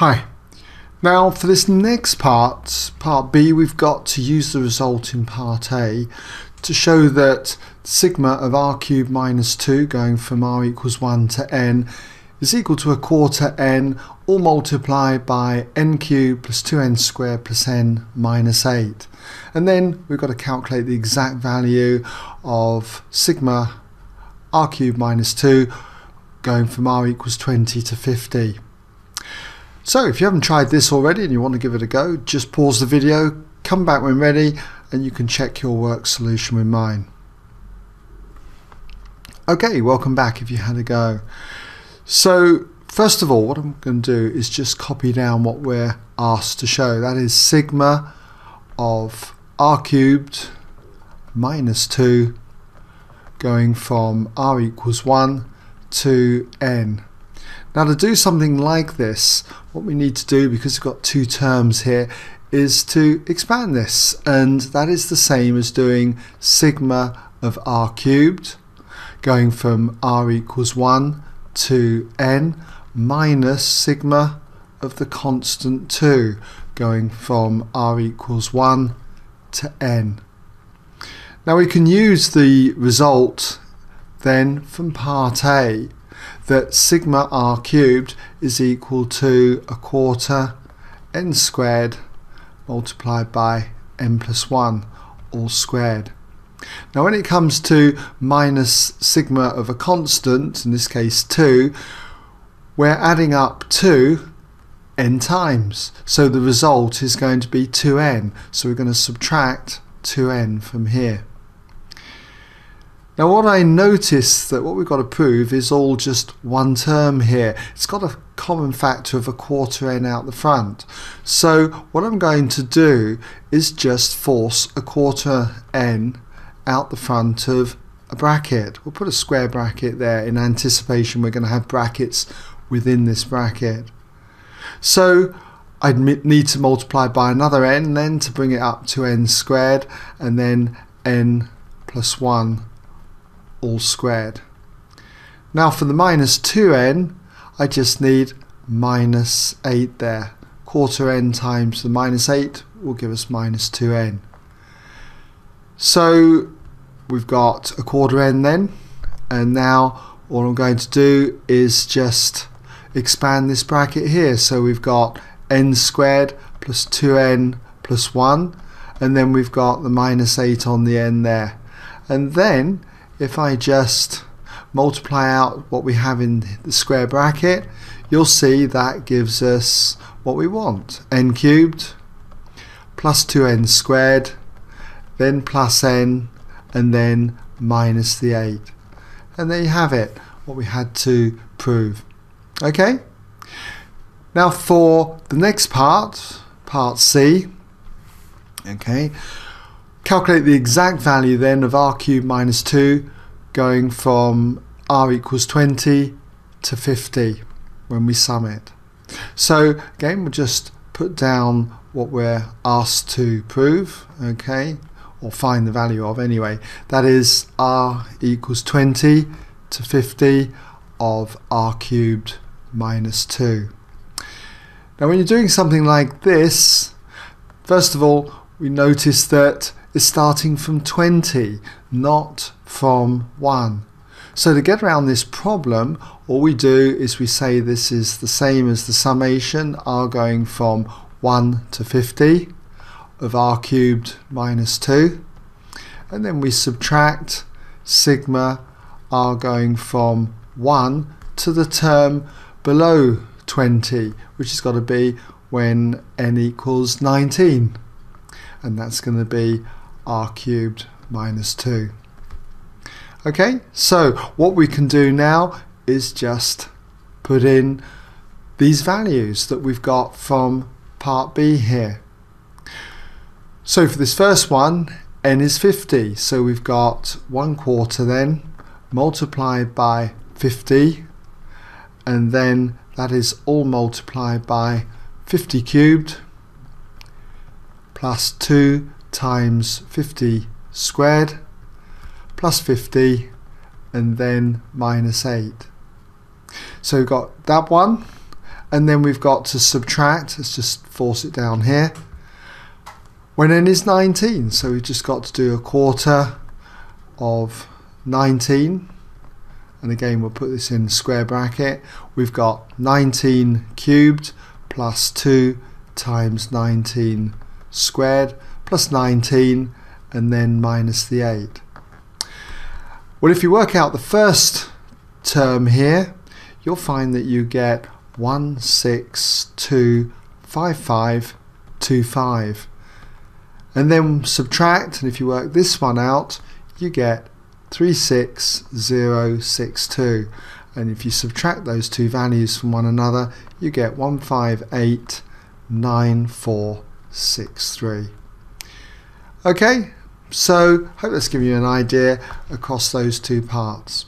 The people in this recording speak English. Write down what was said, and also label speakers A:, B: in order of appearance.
A: Hi. Now for this next part, part B, we've got to use the result in part A to show that sigma of r cubed minus 2 going from r equals 1 to n is equal to a quarter n all multiplied by n cubed plus 2n squared plus n minus 8. And then we've got to calculate the exact value of sigma r cubed minus 2 going from r equals 20 to 50. So if you haven't tried this already and you want to give it a go, just pause the video, come back when ready, and you can check your work solution with mine. Okay, welcome back if you had a go. So first of all, what I'm going to do is just copy down what we're asked to show. That is sigma of r cubed minus 2 going from r equals 1 to n. Now to do something like this, what we need to do, because we've got two terms here, is to expand this. And that is the same as doing sigma of r cubed, going from r equals 1 to n, minus sigma of the constant 2, going from r equals 1 to n. Now we can use the result then from part A that sigma r cubed is equal to a quarter n squared multiplied by n plus 1 all squared. Now when it comes to minus sigma of a constant, in this case 2, we're adding up 2 n times. So the result is going to be 2n. So we're going to subtract 2n from here. Now what I notice that what we've got to prove is all just one term here. It's got a common factor of a quarter n out the front. So what I'm going to do is just force a quarter n out the front of a bracket. We'll put a square bracket there in anticipation we're going to have brackets within this bracket. So I'd need to multiply by another n then to bring it up to n squared and then n plus 1 all squared. Now for the minus 2n, I just need minus 8 there. Quarter n times the minus 8 will give us minus 2n. So we've got a quarter n then, and now all I'm going to do is just expand this bracket here. So we've got n squared plus 2n plus 1, and then we've got the minus 8 on the end there. And then if I just multiply out what we have in the square bracket, you'll see that gives us what we want. n cubed plus 2n squared, then plus n, and then minus the 8. And there you have it, what we had to prove. Okay? Now for the next part, part C, okay, Calculate the exact value then of r cubed minus 2 going from r equals 20 to 50 when we sum it. So again we'll just put down what we're asked to prove, okay, or find the value of anyway. That is r equals 20 to 50 of r cubed minus 2. Now when you're doing something like this, first of all we notice that is starting from 20, not from 1. So to get around this problem, all we do is we say this is the same as the summation, r going from 1 to 50 of r cubed minus 2. And then we subtract sigma r going from 1 to the term below 20, which has got to be when n equals 19. And that's going to be r cubed minus 2. Okay, so what we can do now is just put in these values that we've got from part B here. So for this first one, n is 50, so we've got 1 quarter then multiplied by 50 and then that is all multiplied by 50 cubed plus 2 times 50 squared plus 50 and then minus 8. So we've got that one and then we've got to subtract. Let's just force it down here. When n is 19 so we've just got to do a quarter of 19 and again we'll put this in square bracket. We've got 19 cubed plus 2 times 19 squared plus 19 and then minus the 8 well if you work out the first term here you'll find that you get 1625525 and then subtract and if you work this one out you get 36062 and if you subtract those two values from one another you get 1589463 okay so hope that's given you an idea across those two parts